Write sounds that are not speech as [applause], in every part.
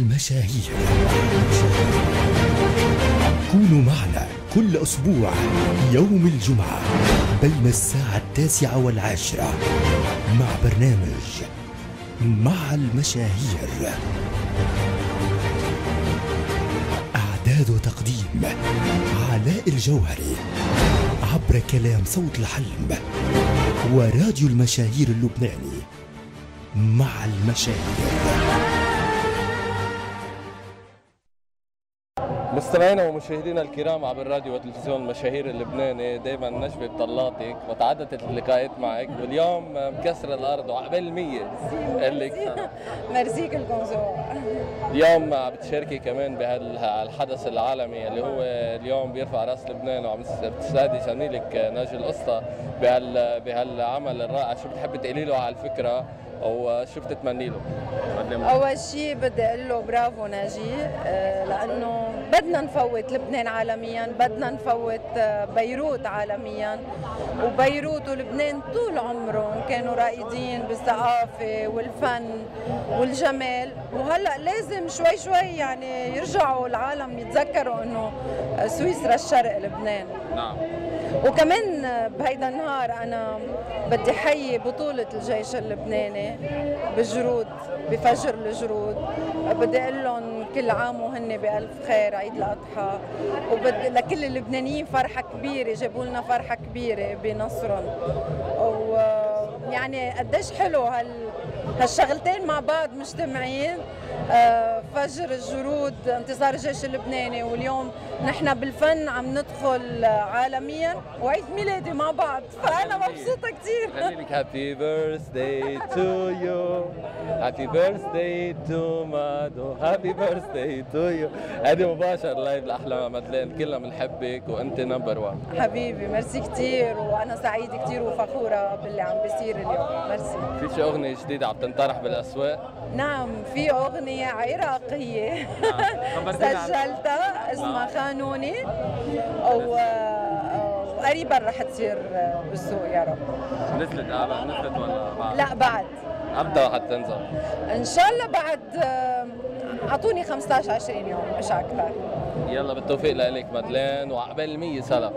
المشاهير. كونوا معنا كل أسبوع يوم الجمعة بين الساعة التاسعة والعاشرة مع برنامج مع المشاهير. إعداد وتقديم علاء الجوهري عبر كلام صوت الحلم وراديو المشاهير اللبناني مع المشاهير. مستمعينا ومشاهدينا الكرام عبر الراديو والتلفزيون المشاهير اللبناني دائما نجمة بطلاتك وتعددت اللقاءات معك واليوم مكسر الأرض وعقبال المية اللي كلكم ذوق اليوم عم بتشاركي كمان بهالحدث العالمي اللي هو اليوم بيرفع رأس لبنان وعم بتساعدي زميلك ناجي القصة بهال بهالعمل الرائع. شو بتحبي تقولي له على الفكرة؟ أو شو بتتمني له؟ أول شيء بدي أقول له برافو ناجي آه، لأنه بدنا نفوت لبنان عالميا بدنا نفوت آه، بيروت عالميا. وبيروت ولبنان طول عمرهم كانوا رائدين بالثقافة والفن والجمال. وهلأ لازم شوي شوي يعني يرجعوا العالم يتذكروا إنه سويسرا الشرق لبنان. نعم. وكمان بهيدا النهار أنا بدي حيي بطولة الجيش اللبناني بجرود بفجر الجرود. بدي أقول لهم كل عام وهن بألف خير عيد الأضحى. وبدي لكل اللبنانيين فرحة كبيرة جابوا لنا فرحة كبيرة بنصرهم. ويعني قديش حلو هال هالشغلتين مع بعض مجتمعين. فجر الجرود انتصار الجيش اللبناني واليوم نحن بالفن عم ندخل عالميا. وعيد ميلادي مع بعض. فأنا مبسوطة كثير خلي لك. happy birthday to you happy birthday to مادو happy birthday to you هذه مباشر live لأحلى مادلين كلنا بنحبك وأنت number 1 حبيبي ميرسي كثير وأنا سعيدة كثير وفخورة باللي عم بيصير اليوم. ميرسي. في شي أغنية جديدة عم تنطرح بالأسواق؟ نعم في أغنية عراقية. [laughs] سجلتها اسمها خانوني. وقريبا رح تصير بالسوق يا رب. نزلت قبل نزلت ولا بعد؟ لا بعد. إمتى رح تنزل؟ إن شاء الله بعد أعطوني 15 20 يوم مش أكثر. يلا بالتوفيق لك مدلين وعقبال 100 سنه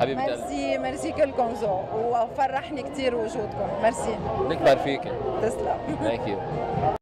حبيبتي merci merci كلكم ذوق وفرحني كثير وجودكم. ميرسي نكبر فيكي تسلم. thank you [laughs]